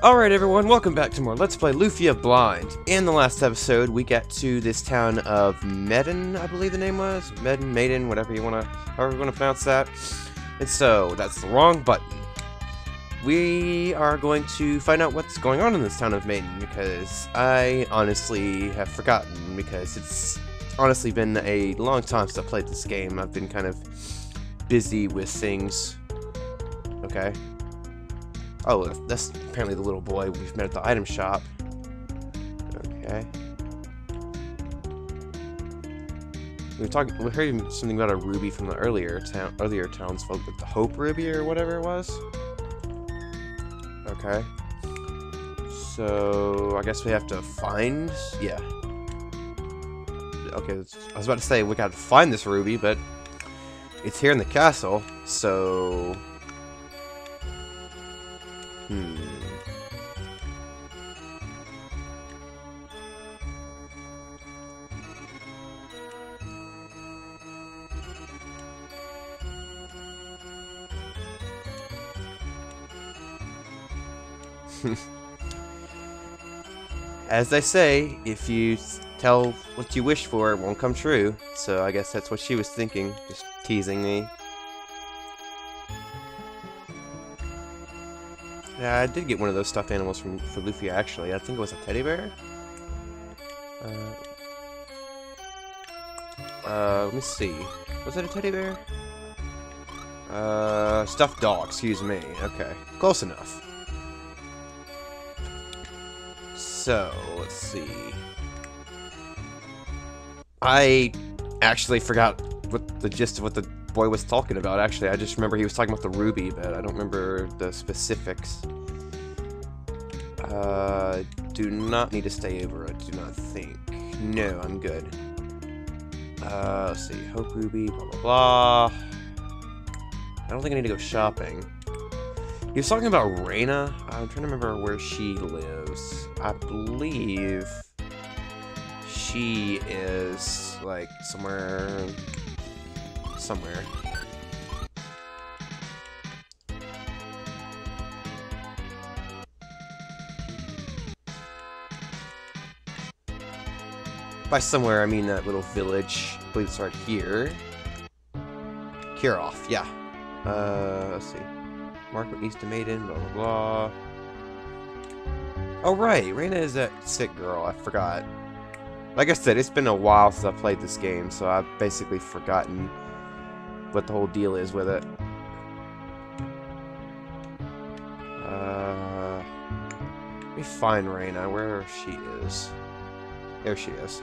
Alright everyone, welcome back to more Let's Play Lufia Blind. In the last episode, we got to this town of Medin, I believe the name was? Medin, Maiden, whatever you wanna, however you wanna pronounce that. And so, that's the wrong button. We are going to find out what's going on in this town of Maiden, because I honestly have forgotten, because it's honestly been a long time since I played this game. I've been kind of busy with things. Okay. Oh, that's apparently the little boy we've met at the item shop. Okay. We were talking. We heard something about a ruby from the earlier town, earlier townsfolk, the Hope Ruby or whatever it was. Okay. So I guess we have to find. Yeah. Okay. I was about to say we got to find this ruby, but it's here in the castle. So Hmm. As they say, if you tell what you wish for, it won't come true. So I guess that's what she was thinking, just teasing me. Yeah, I did get one of those stuffed animals from for Luffy actually. I think it was a teddy bear. Uh, uh, let me see. Was it a teddy bear? Uh, stuffed dog. Excuse me. Okay, close enough. So let's see. I actually forgot what the gist of what the boy was talking about, actually. I just remember he was talking about the ruby, but I don't remember the specifics. Uh, do not need to stay over, I do not think. No, I'm good. Uh, let's see. Hope Ruby, blah, blah, blah. I don't think I need to go shopping. He was talking about Reina. I'm trying to remember where she lives. I believe she is, like, somewhere somewhere. By somewhere, I mean that little village. I believe it's right here. Kiroth, yeah. Uh, let's see. Mark needs to maiden, blah, blah, blah. Oh, right. Reina is that sick girl. I forgot. Like I said, it's been a while since I played this game, so I've basically forgotten what the whole deal is with it. Uh, let me find Reina, where she is. There she is.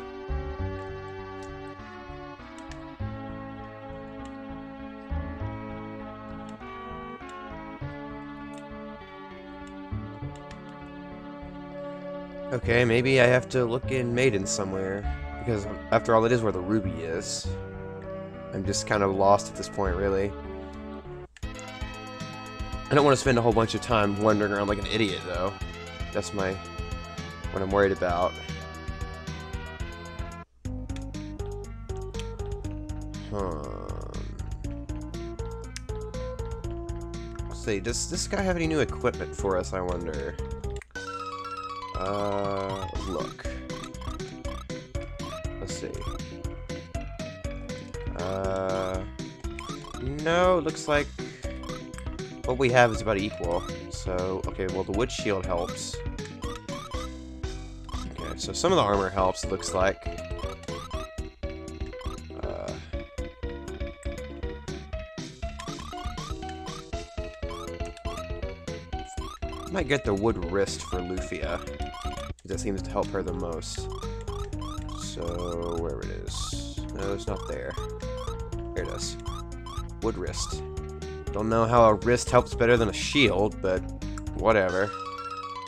Okay, maybe I have to look in Maiden somewhere, because after all, it is where the ruby is. I'm just kind of lost at this point, really. I don't want to spend a whole bunch of time wandering around like an idiot, though. That's my... what I'm worried about. Hmm. Let's see, does this guy have any new equipment for us, I wonder? Uh, look. Let's see. Uh, no, looks like what we have is about equal. So, okay, well, the wood shield helps. Okay, so some of the armor helps, looks like. Uh, might get the wood wrist for Lufia. That seems to help her the most. So, where it is. No, it's not there. There it is. Wood wrist. Don't know how a wrist helps better than a shield, but whatever.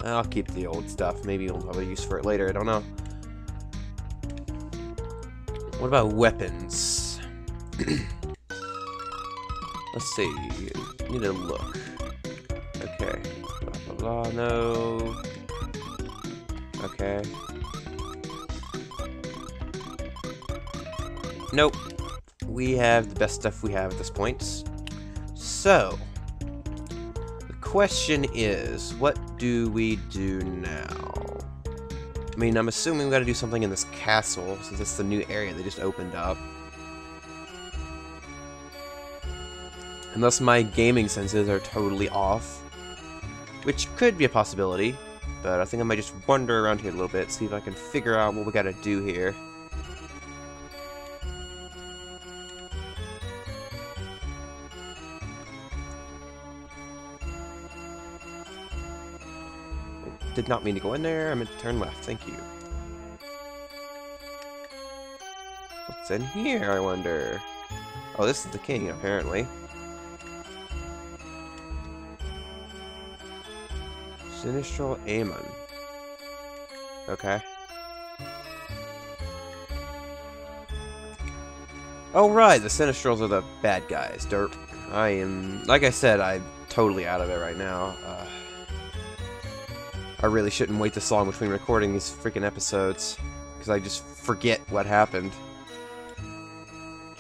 I'll keep the old stuff. Maybe we'll have a use for it later. I don't know. What about weapons? Let's see. Need to look. Okay. Blah, blah, blah. No. Okay. Nope we have the best stuff we have at this point. So, the question is, what do we do now? I mean, I'm assuming we gotta do something in this castle, since it's the new area they just opened up. Unless my gaming senses are totally off. Which could be a possibility, but I think I might just wander around here a little bit, see if I can figure out what we gotta do here. Did not mean to go in there. I meant to turn left. Thank you. What's in here, I wonder? Oh, this is the king, apparently. Sinistral Amon. Okay. Oh, right, the Sinistrals are the bad guys. Derp. I am... Like I said, I'm totally out of it right now. Uh, I really shouldn't wait this long between recording these freaking episodes. Because I just forget what happened.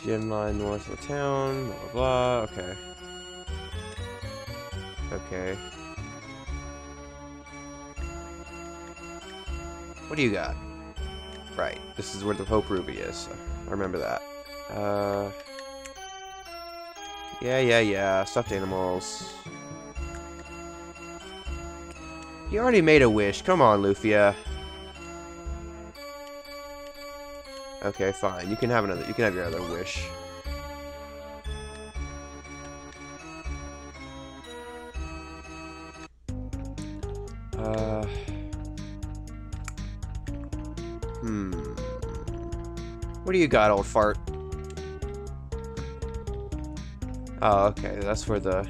Gym north of the town, blah blah blah, okay. Okay. What do you got? Right, this is where the Hope Ruby is. I remember that. Uh, yeah, yeah, yeah. Stuffed animals. You already made a wish. Come on, Lufia. Okay, fine. You can have another. You can have your other wish. Uh. Hmm. What do you got, old fart? Oh, okay. That's where the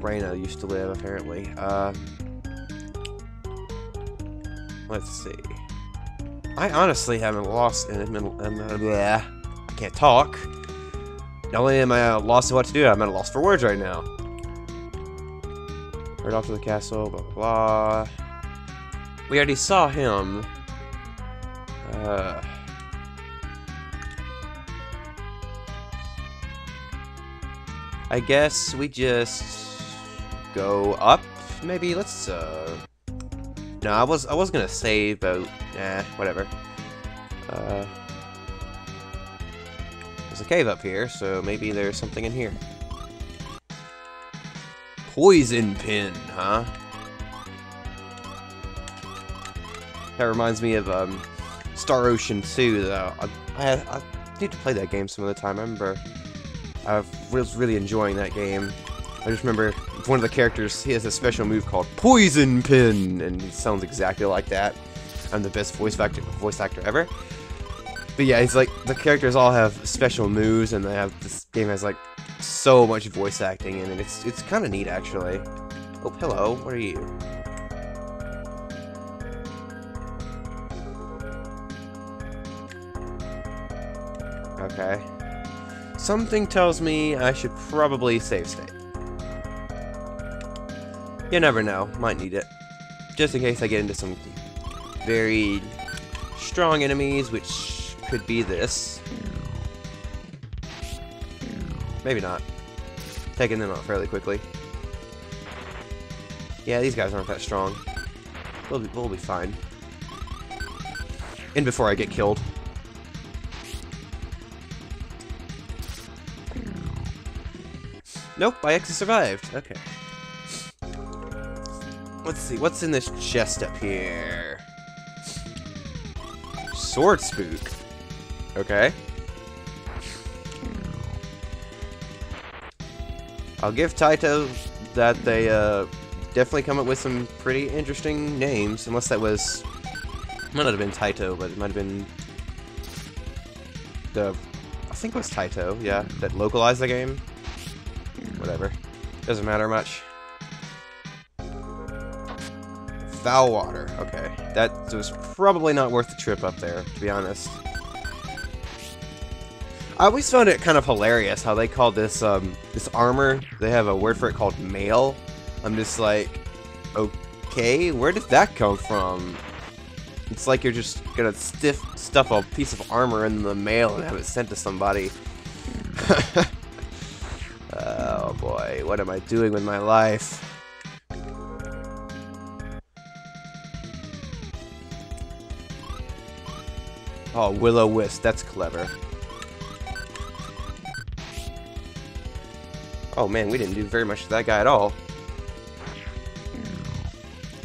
Reyna used to live, apparently. Uh, let's see. I honestly haven't lost in middle. I can't talk. Not only am I lost in what to do, I'm at a loss for words right now. Right off to the castle, blah blah blah. We already saw him. Uh, I guess we just go up. Maybe let's. Uh, no, I was I was gonna save, but eh, whatever. Uh, there's a cave up here, so maybe there's something in here. Poison pin, huh? That reminds me of um, Star Ocean 2, though. I, I, I need to play that game some other time. I remember I was really enjoying that game. I just remember one of the characters, he has a special move called Poison Pin, and he sounds exactly like that. I'm the best voice actor, voice actor ever. But yeah, it's like, the characters all have special moves, and they have, this game has like, so much voice acting in it. It's, it's kind of neat, actually. Oh, hello, what are you? Okay. Something tells me I should probably save state. You never know, might need it. Just in case I get into some very strong enemies, which could be this. Maybe not. Taking them out fairly quickly. Yeah, these guys aren't that strong. We'll be, we'll be fine. And before I get killed. Nope, I actually survived. Okay. Let's see, what's in this chest up here? Sword spook. Okay. I'll give Taito that they uh, definitely come up with some pretty interesting names, unless that was... Might not have been Taito, but it might have been... The... I think it was Taito, yeah, that localized the game. Whatever. Doesn't matter much. Foul water. Okay. That was probably not worth the trip up there, to be honest. I always found it kind of hilarious how they call this um, this armor. They have a word for it called mail. I'm just like, okay, where did that come from? It's like you're just gonna stiff stuff a piece of armor in the mail and have it sent to somebody. Oh boy, what am I doing with my life? Oh, Will-O-Wisp. That's clever. Oh man, we didn't do very much to that guy at all.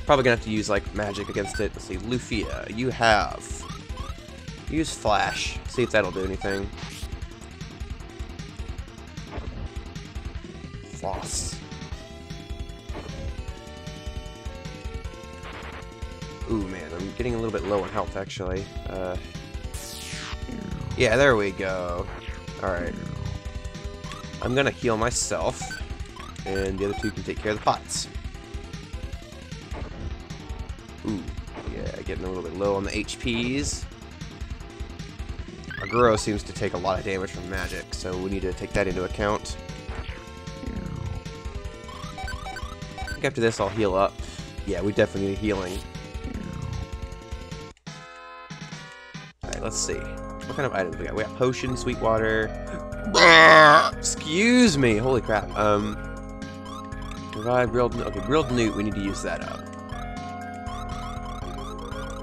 Probably gonna have to use like magic against it. Let's see, Lufia, you have use flash. See if that'll do anything. Floss. Ooh man, I'm getting a little bit low on health actually. Uh, yeah, there we go. All right. I'm gonna heal myself, and the other two can take care of the pots. Ooh, yeah, getting a little bit low on the HPs. Aguro seems to take a lot of damage from magic, so we need to take that into account. I think after this I'll heal up. Yeah, we definitely need healing. Alright, let's see. What kind of items we got? We got potion, sweet water. Excuse me. Holy crap. Um, revive grilled. Okay, grilled newt. We need to use that up.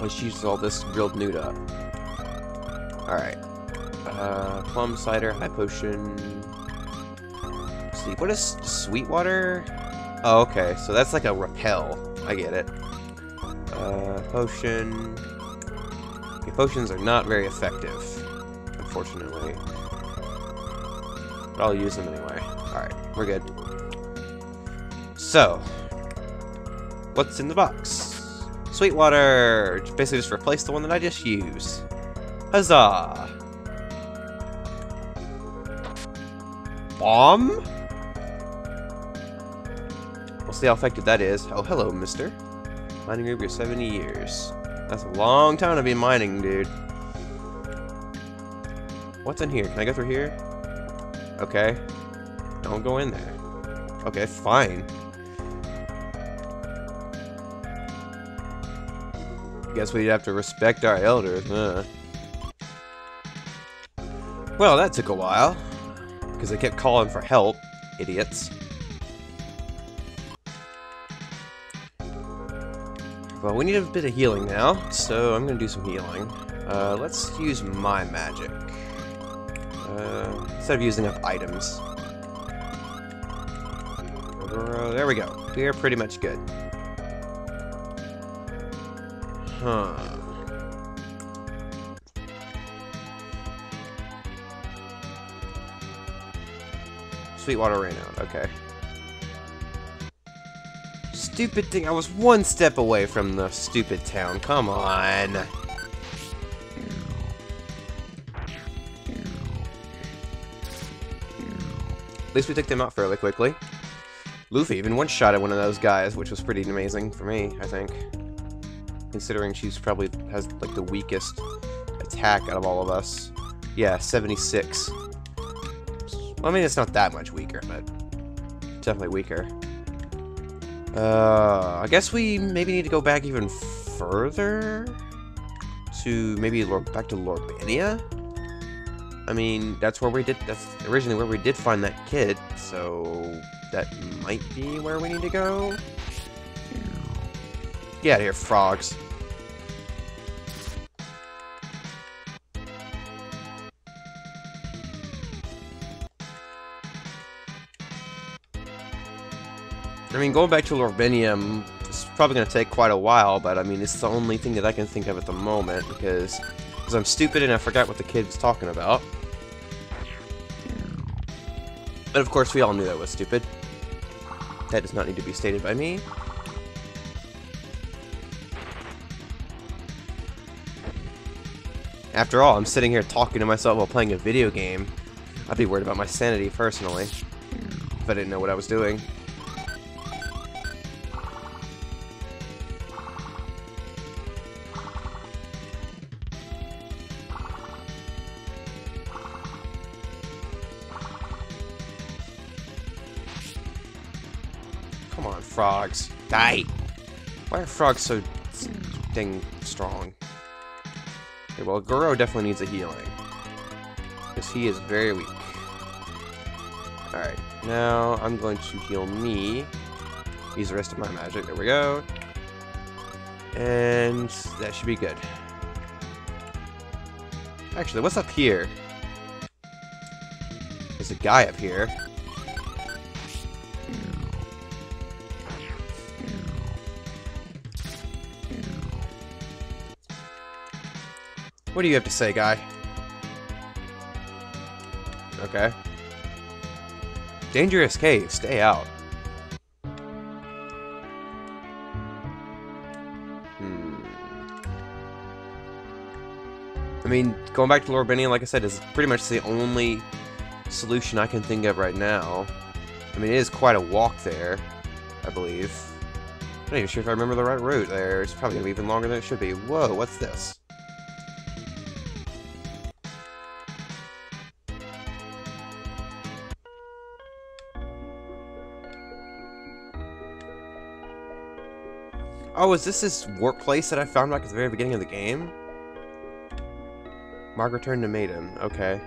Let's use all this grilled newt up. Alright. Uh, plum cider, high potion. Let's see, what is Sweetwater? Oh, okay, so that's like a repel. I get it. Uh, potion. Okay, potions are not very effective, unfortunately. But I'll use them anyway. Alright, we're good. So, what's in the box? Sweetwater! Basically just replace the one that I just used. Huzzah! Bomb? We'll see how effective that is. Oh, hello, mister. Mining over 70 years. That's a long time to be mining, dude. What's in here? Can I go through here? Okay. Don't go in there. Okay, fine. Guess we'd have to respect our elders, huh? Well, that took a while. Because they kept calling for help. Idiots. Well, we need a bit of healing now, so I'm going to do some healing. Uh, let's use my magic. Uh, instead of using up items. There we go. We're pretty much good. Huh. Sweetwater ran out, okay. Stupid thing, I was one step away from the stupid town, come on. At least we took them out fairly quickly. Luffy even one-shot at one of those guys, which was pretty amazing for me, I think. Considering she's probably has, like, the weakest attack out of all of us. Yeah, 76. Well, I mean, it's not that much weaker, but definitely weaker. Uh, I guess we maybe need to go back even further to maybe back to Lorbenia. I mean, that's where we did. That's originally where we did find that kid, so that might be where we need to go. Get out of here, frogs. I mean, going back to Lorbinium mm, is probably going to take quite a while, but I mean, it's the only thing that I can think of at the moment, because, because I'm stupid and I forgot what the kid was talking about. But of course, we all knew that was stupid. That does not need to be stated by me. After all, I'm sitting here talking to myself while playing a video game. I'd be worried about my sanity, personally, if I didn't know what I was doing. Why are frogs so dang strong? Okay, well, Goro definitely needs a healing. Because he is very weak. Alright, now I'm going to heal me. Use the rest of my magic. There we go. And that should be good. Actually, what's up here? There's a guy up here. What do you have to say, guy? Okay. Dangerous cave. Stay out. Hmm. I mean, going back to Lord Benny, like I said, is pretty much the only solution I can think of right now. I mean, it is quite a walk there, I believe. I'm not even sure if I remember the right route there. It's probably going to be even longer than it should be. Whoa, what's this? Oh, is this his workplace that I found back at the very beginning of the game? Mark returned to Maiden. Okay.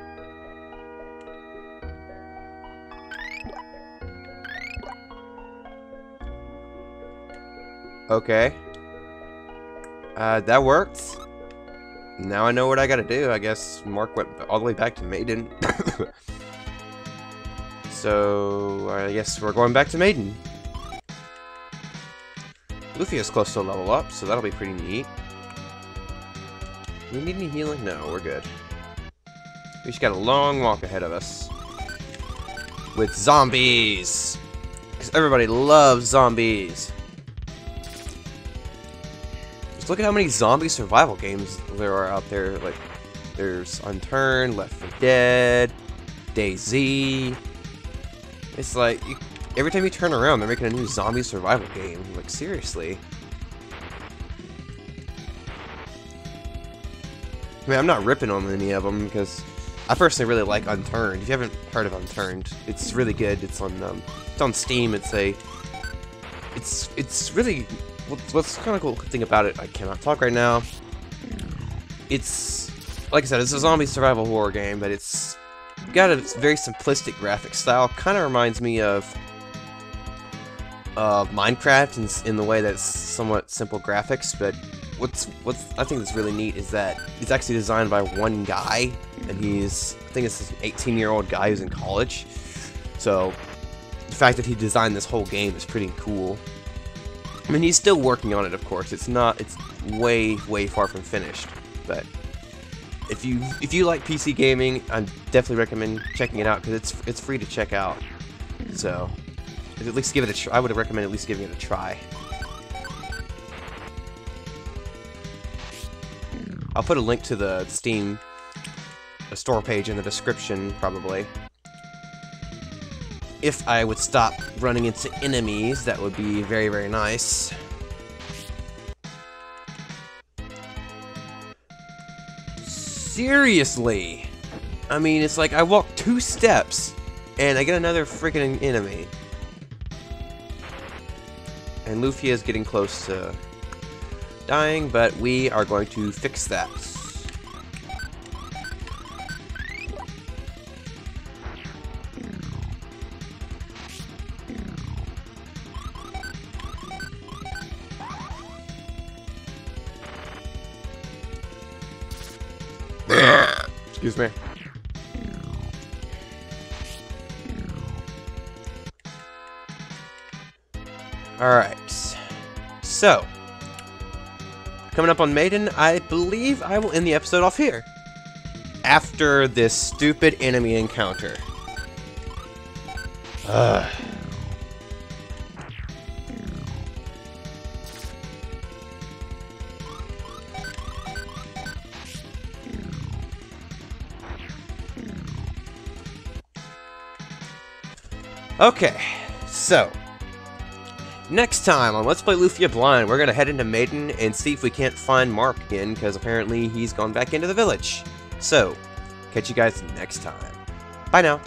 Okay. Uh, that worked. Now I know what I gotta do. I guess Mark went all the way back to Maiden. so, I guess we're going back to Maiden. Luffy is close to a level up, so that'll be pretty neat. We need any healing? No, we're good. We just got a long walk ahead of us. With zombies! Because everybody loves zombies. Just look at how many zombie survival games there are out there. Like, there's Unturned, Left 4 Dead, DayZ. It's like, you Every time you turn around, they're making a new zombie survival game. Like, seriously. I mean, I'm not ripping on any of them because I personally really like Unturned. If you haven't heard of Unturned, it's really good. It's on um, it's on Steam. It's a it's it's really what's, what's kind of cool thing about it. I cannot talk right now. It's like I said, it's a zombie survival horror game, but it's got a very simplistic graphic style. Kind of reminds me of uh, Minecraft in, in the way that's somewhat simple graphics, but what's what's I think that's really neat is that it's actually designed by one guy, and he's I think it's an 18 year old guy who's in college. So the fact that he designed this whole game is pretty cool. I mean, he's still working on it, of course. It's not it's way way far from finished, but if you if you like PC gaming, I definitely recommend checking it out because it's it's free to check out. So at least give it a try. I would recommend at least giving it a try. I'll put a link to the Steam the store page in the description, probably. If I would stop running into enemies, that would be very, very nice. Seriously! I mean, it's like I walk two steps, and I get another freaking enemy. And Lufia is getting close to dying, but we are going to fix that. So, coming up on Maiden, I believe I will end the episode off here. After this stupid enemy encounter. Ugh. Okay, so Next time on Let's Play Lufia Blind, we're going to head into Maiden and see if we can't find Mark again, because apparently he's gone back into the village. So, catch you guys next time. Bye now.